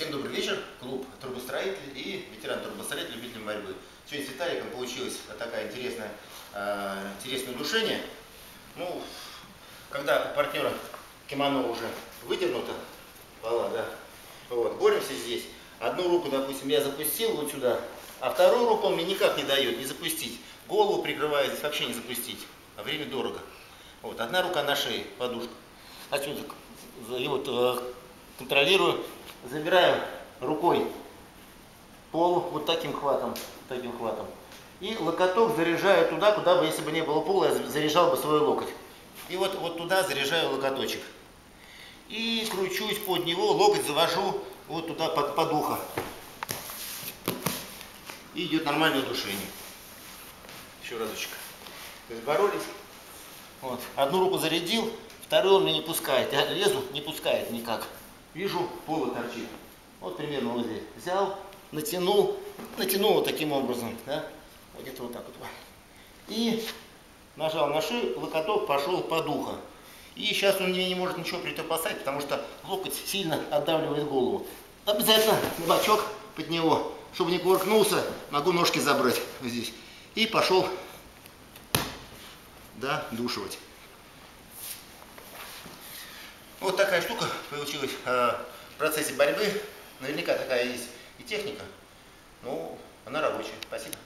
Всем добрый вечер. Клуб трубостроитель и ветеран трубостроитель любитель борьбы. Сегодня с Виталиком получилось такая интересная, э, интересное удушение. Ну, когда у партнера кимоно уже выдернуто, пола, да, вот, боремся здесь. Одну руку, допустим, я запустил вот сюда, а вторую руку он мне никак не дает, не запустить. Голову прикрывает здесь вообще не запустить, а время дорого. Вот, одна рука на шее, подушка. Отсюда, вот, э, контролирую забираем рукой пол вот таким хватом, таким хватом. И локоток заряжаю туда, куда бы, если бы не было пола, я заряжал бы свой локоть. И вот, вот туда заряжаю локоточек. И кручусь под него, локоть завожу вот туда под, под ухо. И идет нормальное душение. Еще разочек. То есть боролись. Вот. Одну руку зарядил, вторую он меня не пускает. Я лезу, не пускает никак вижу, поло торчит. Вот примерно вот здесь. Взял, натянул, натянул вот таким образом, да, вот где-то вот так вот. И нажал на шею, локоток пошел под ухо. И сейчас он мне не может ничего притопосать, потому что локоть сильно отдавливает голову. Обязательно бачок под него, чтобы не кувыркнулся, могу ножки забрать вот здесь. И пошел, да, душивать. Вот такая штука получилась э, в процессе борьбы. Наверняка такая есть и техника. Ну, она рабочая. Спасибо.